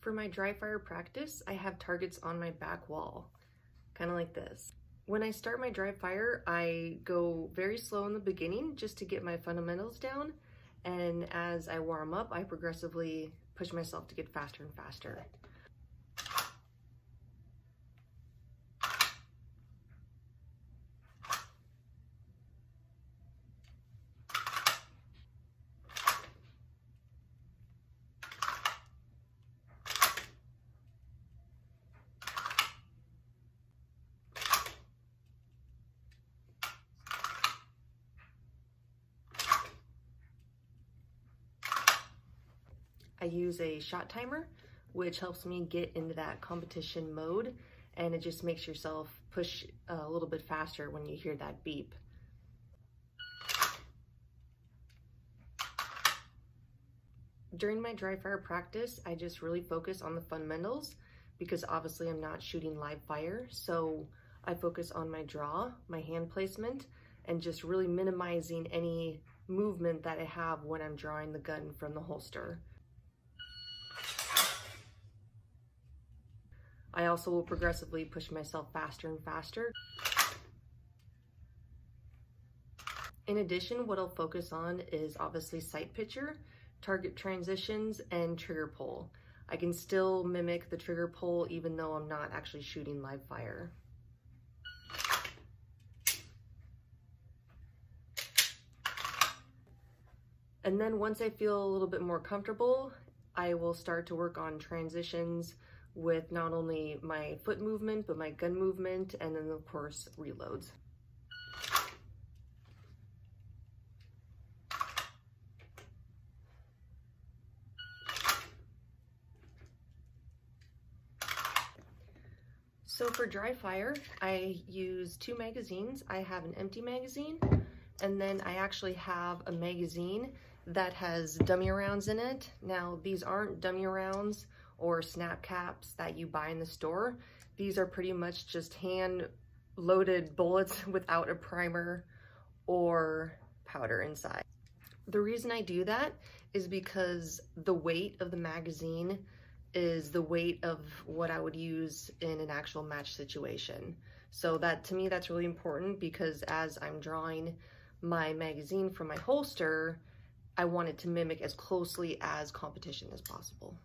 For my dry fire practice, I have targets on my back wall, kind of like this. When I start my dry fire, I go very slow in the beginning just to get my fundamentals down. And as I warm up, I progressively push myself to get faster and faster. I use a shot timer, which helps me get into that competition mode and it just makes yourself push uh, a little bit faster when you hear that beep. During my dry fire practice, I just really focus on the fundamentals because obviously I'm not shooting live fire. So I focus on my draw, my hand placement, and just really minimizing any movement that I have when I'm drawing the gun from the holster. I also will progressively push myself faster and faster. In addition, what I'll focus on is obviously sight picture, target transitions, and trigger pull. I can still mimic the trigger pull even though I'm not actually shooting live fire. And then once I feel a little bit more comfortable, I will start to work on transitions, with not only my foot movement, but my gun movement, and then of course, reloads. So for dry fire, I use two magazines. I have an empty magazine, and then I actually have a magazine that has dummy rounds in it. Now, these aren't dummy rounds or snap caps that you buy in the store. These are pretty much just hand loaded bullets without a primer or powder inside. The reason I do that is because the weight of the magazine is the weight of what I would use in an actual match situation. So that to me, that's really important because as I'm drawing my magazine from my holster, I want it to mimic as closely as competition as possible.